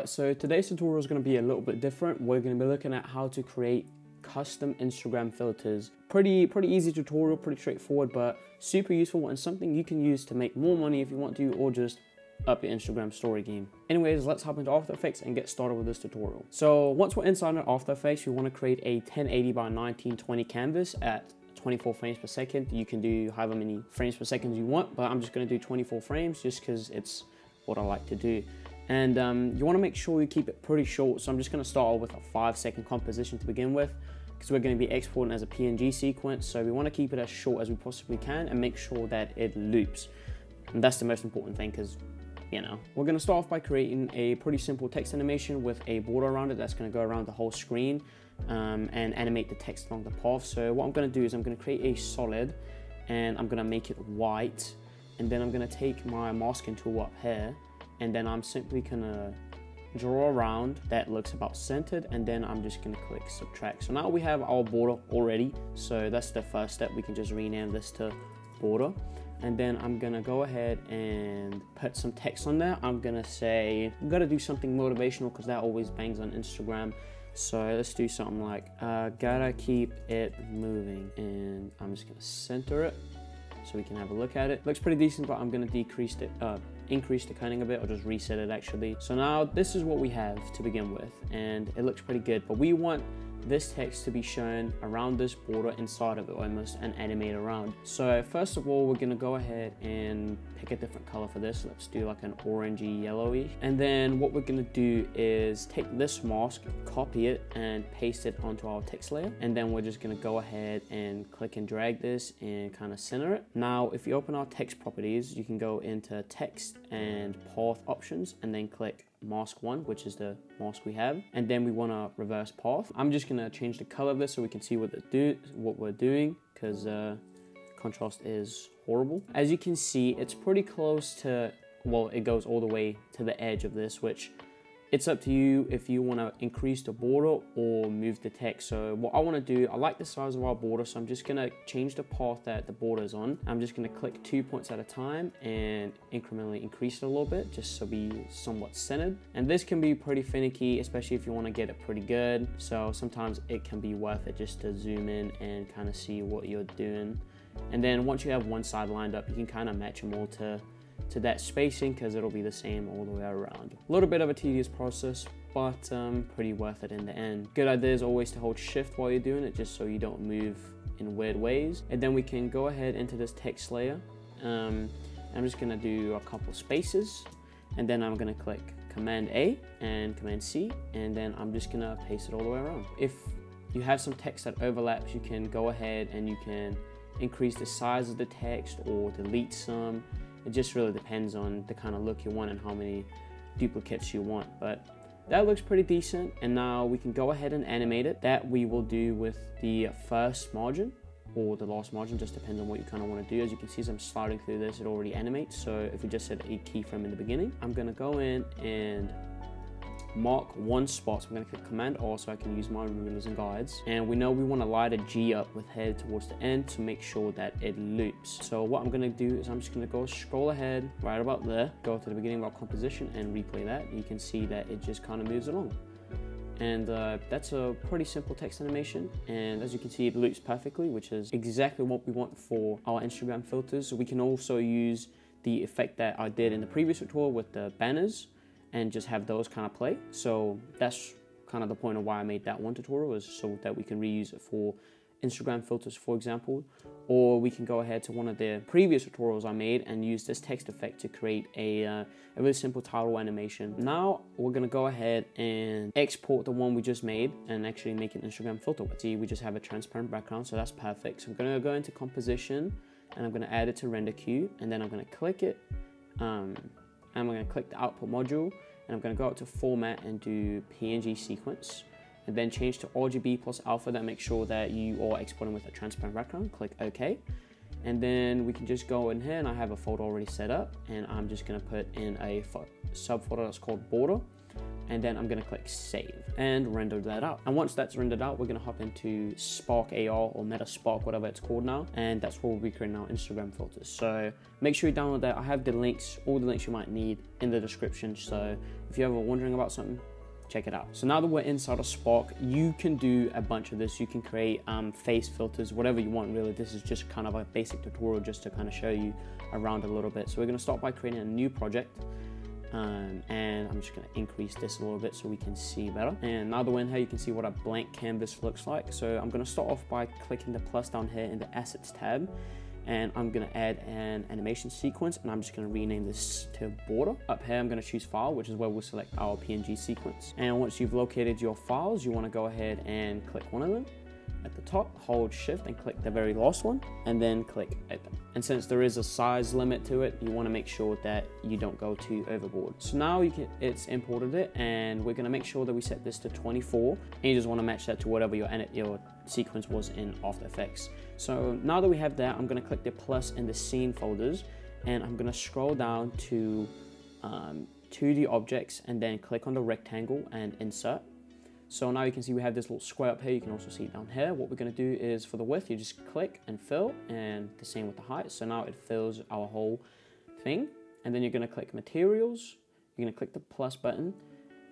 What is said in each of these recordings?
Alright, so today's tutorial is going to be a little bit different. We're going to be looking at how to create custom Instagram filters. Pretty pretty easy tutorial, pretty straightforward, but super useful and something you can use to make more money if you want to or just up your Instagram story game. Anyways, let's hop into After Effects and get started with this tutorial. So once we're inside of After Effects, you want to create a 1080 by 1920 canvas at 24 frames per second. You can do however many frames per second you want, but I'm just going to do 24 frames just because it's what I like to do. And um, you want to make sure you keep it pretty short. So I'm just going to start off with a five second composition to begin with because we're going to be exporting as a PNG sequence. So we want to keep it as short as we possibly can and make sure that it loops. And that's the most important thing because you know. We're gonna start off by creating a pretty simple text animation with a border around it that's gonna go around the whole screen um, and animate the text along the path. So what I'm gonna do is I'm gonna create a solid and I'm gonna make it white and then I'm gonna take my masking tool up here and then I'm simply gonna draw around that looks about centered and then I'm just gonna click subtract. So now we have our border already. So that's the first step. We can just rename this to border and then I'm gonna go ahead and put some text on there. I'm gonna say, I'm gonna do something motivational because that always bangs on Instagram. So let's do something like, uh, gotta keep it moving. And I'm just gonna center it so we can have a look at it. Looks pretty decent, but I'm gonna decrease it, uh, increase the cutting a bit or just reset it actually. So now this is what we have to begin with and it looks pretty good, but we want this text to be shown around this border inside of it almost and animate around. So first of all, we're gonna go ahead and pick a different color for this. Let's do like an orangey yellowy. And then what we're gonna do is take this mask, copy it and paste it onto our text layer. And then we're just gonna go ahead and click and drag this and kind of center it. Now, if you open our text properties, you can go into text and path options and then click mask one, which is the mask we have. And then we want to reverse path. I'm just gonna change the color of this so we can see what, the do what we're doing because uh, contrast is horrible. As you can see, it's pretty close to, well, it goes all the way to the edge of this, which it's up to you if you want to increase the border or move the text. So what I want to do, I like the size of our border, so I'm just going to change the path that the border is on. I'm just going to click two points at a time and incrementally increase it a little bit just so be somewhat centered. And this can be pretty finicky, especially if you want to get it pretty good. So sometimes it can be worth it just to zoom in and kind of see what you're doing. And then once you have one side lined up, you can kind of match them all to to that spacing because it'll be the same all the way around. A little bit of a tedious process, but um, pretty worth it in the end. Good idea is always to hold shift while you're doing it just so you don't move in weird ways. And then we can go ahead into this text layer. Um, I'm just gonna do a couple spaces and then I'm gonna click Command A and Command C and then I'm just gonna paste it all the way around. If you have some text that overlaps, you can go ahead and you can increase the size of the text or delete some it just really depends on the kind of look you want and how many duplicates you want. But that looks pretty decent. And now we can go ahead and animate it. That we will do with the first margin or the last margin, just depends on what you kind of want to do. As you can see, as I'm sliding through this, it already animates. So if we just set a keyframe in the beginning, I'm going to go in and mark one spot. So I'm going to click Command R so I can use my rulers and guides. And we know we want to light a G up with head towards the end to make sure that it loops. So what I'm going to do is I'm just going to go scroll ahead right about there, go to the beginning of our composition and replay that. You can see that it just kind of moves along. And uh, that's a pretty simple text animation. And as you can see, it loops perfectly, which is exactly what we want for our Instagram filters. We can also use the effect that I did in the previous tutorial with the banners and just have those kind of play. So that's kind of the point of why I made that one tutorial is so that we can reuse it for Instagram filters, for example, or we can go ahead to one of the previous tutorials I made and use this text effect to create a, uh, a really simple title animation. Now we're gonna go ahead and export the one we just made and actually make an Instagram filter. See, we just have a transparent background, so that's perfect. So I'm gonna go into composition and I'm gonna add it to render queue and then I'm gonna click it um, I'm going to click the output module and I'm going to go out to format and do PNG sequence and then change to RGB plus alpha that makes sure that you are exporting with a transparent background. Click OK. And then we can just go in here and I have a folder already set up and I'm just going to put in a subfolder that's called border and then I'm gonna click save and render that out. And once that's rendered out, we're gonna hop into Spark AR or Meta Spark, whatever it's called now, and that's where we'll be creating our Instagram filters. So make sure you download that. I have the links, all the links you might need in the description. So if you're ever wondering about something, check it out. So now that we're inside of Spark, you can do a bunch of this. You can create um, face filters, whatever you want really. This is just kind of a basic tutorial just to kind of show you around a little bit. So we're gonna start by creating a new project. Um, and I'm just gonna increase this a little bit so we can see better. And now the we're here, you can see what a blank canvas looks like. So I'm gonna start off by clicking the plus down here in the assets tab and I'm gonna add an animation sequence and I'm just gonna rename this to border. Up here, I'm gonna choose file, which is where we'll select our PNG sequence. And once you've located your files, you wanna go ahead and click one of them at the top, hold shift and click the very last one and then click open. And since there is a size limit to it, you wanna make sure that you don't go too overboard. So now you can, it's imported it and we're gonna make sure that we set this to 24 and you just wanna match that to whatever your, your sequence was in After Effects. So now that we have that, I'm gonna click the plus in the scene folders and I'm gonna scroll down to um, 2D objects and then click on the rectangle and insert. So now you can see we have this little square up here. You can also see down here. What we're gonna do is for the width, you just click and fill and the same with the height. So now it fills our whole thing. And then you're gonna click materials. You're gonna click the plus button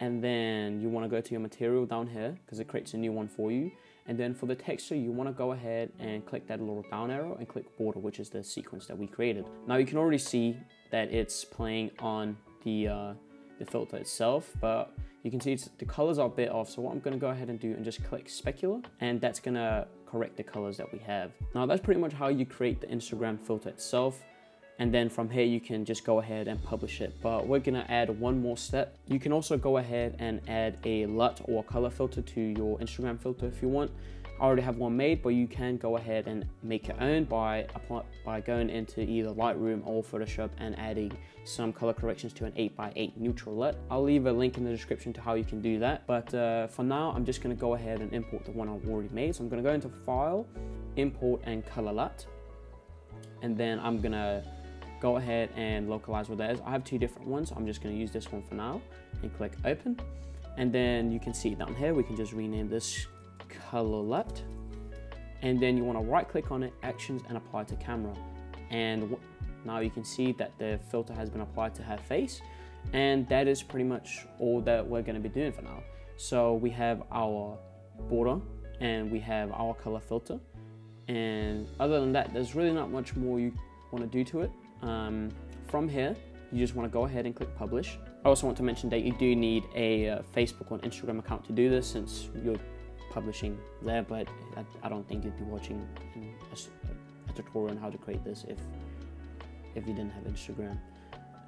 and then you wanna go to your material down here because it creates a new one for you. And then for the texture, you wanna go ahead and click that little down arrow and click border, which is the sequence that we created. Now you can already see that it's playing on the, uh, the filter itself, but you can see the colors are a bit off. So what I'm gonna go ahead and do and just click specular and that's gonna correct the colors that we have. Now that's pretty much how you create the Instagram filter itself. And then from here, you can just go ahead and publish it. But we're gonna add one more step. You can also go ahead and add a LUT or color filter to your Instagram filter if you want. I already have one made, but you can go ahead and make your own by apply, by going into either Lightroom or Photoshop and adding some color corrections to an 8x8 neutral LUT. I'll leave a link in the description to how you can do that. But uh, for now, I'm just gonna go ahead and import the one I've already made. So I'm gonna go into File, Import and Color LUT. And then I'm gonna go ahead and localize what that is. I have two different ones. I'm just gonna use this one for now and click Open. And then you can see down here, we can just rename this color LUT and then you want to right click on it actions and apply to camera. And now you can see that the filter has been applied to her face and that is pretty much all that we're going to be doing for now. So we have our border and we have our color filter. And other than that there's really not much more you want to do to it. Um, from here you just want to go ahead and click publish. I also want to mention that you do need a uh, Facebook or Instagram account to do this since you're publishing there, but I, I don't think you'd be watching a, a, tutorial on how to create this if if you didn't have Instagram.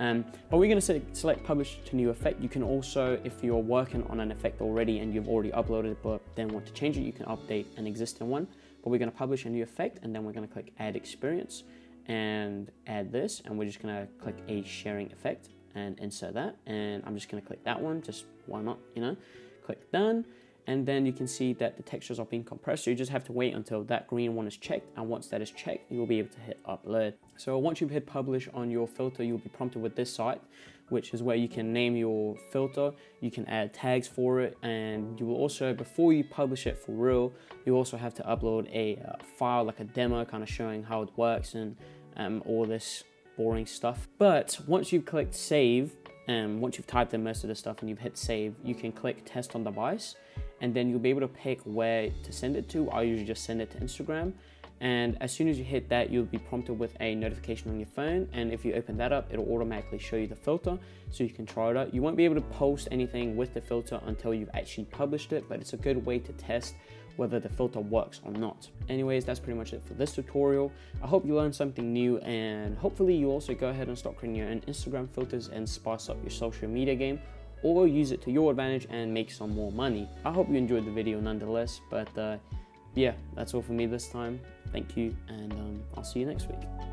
Um, but we're going to select publish to new effect. You can also, if you're working on an effect already and you've already uploaded it but then want to change it, you can update an existing one. But we're going to publish a new effect and then we're going to click add experience and add this and we're just going to click a sharing effect and insert that and I'm just going to click that one just why not you know click done and then you can see that the textures are being compressed. So you just have to wait until that green one is checked. And once that is checked, you'll be able to hit upload. So once you've hit publish on your filter, you'll be prompted with this site, which is where you can name your filter. You can add tags for it. And you will also, before you publish it for real, you also have to upload a uh, file, like a demo kind of showing how it works and um, all this boring stuff. But once you've clicked save, and um, once you've typed in most of the stuff and you've hit save, you can click test on device and then you'll be able to pick where to send it to. I usually just send it to Instagram. And as soon as you hit that, you'll be prompted with a notification on your phone. And if you open that up, it'll automatically show you the filter so you can try it out. You won't be able to post anything with the filter until you've actually published it, but it's a good way to test whether the filter works or not. Anyways, that's pretty much it for this tutorial. I hope you learned something new and hopefully you also go ahead and start creating your own Instagram filters and spice up your social media game or use it to your advantage and make some more money. I hope you enjoyed the video nonetheless, but uh, yeah, that's all for me this time. Thank you, and um, I'll see you next week.